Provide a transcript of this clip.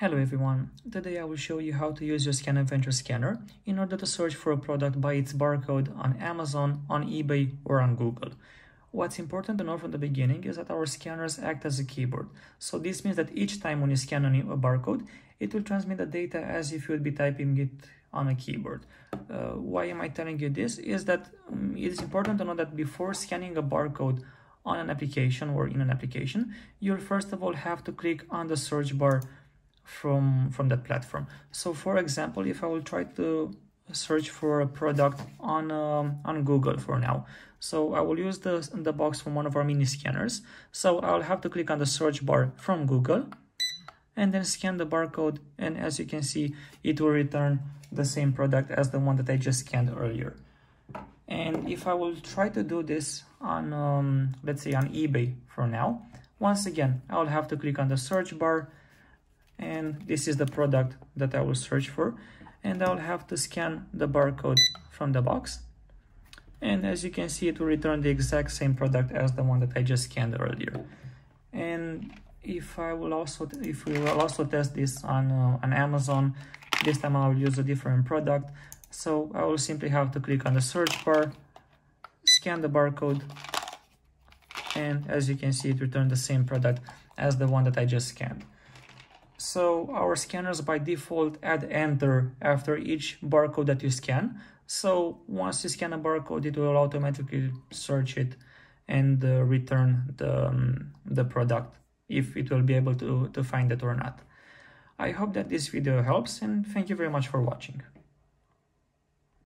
Hello everyone, today I will show you how to use your ScanAvenger scanner in order to search for a product by its barcode on Amazon, on eBay or on Google. What's important to know from the beginning is that our scanners act as a keyboard. So this means that each time when you scan a barcode, it will transmit the data as if you would be typing it on a keyboard. Uh, why am I telling you this? Is that um, it is important to know that before scanning a barcode on an application or in an application, you'll first of all have to click on the search bar from from that platform. So for example if i will try to search for a product on um, on google for now. So i will use the the box from one of our mini scanners. So i'll have to click on the search bar from google and then scan the barcode. And as you can see it will return the same product as the one that i just scanned earlier. And if i will try to do this on um, let's say on ebay for now once again i'll have to click on the search bar and this is the product that I will search for. And I'll have to scan the barcode from the box. And as you can see it will return the exact same product as the one that I just scanned earlier. And if I will also if we will also test this on uh, on Amazon this time I will use a different product. So I will simply have to click on the search bar scan the barcode and as you can see it returned the same product as the one that I just scanned so our scanners by default add enter after each barcode that you scan. So once you scan a barcode, it will automatically search it and uh, return the, um, the product if it will be able to, to find it or not. I hope that this video helps and thank you very much for watching.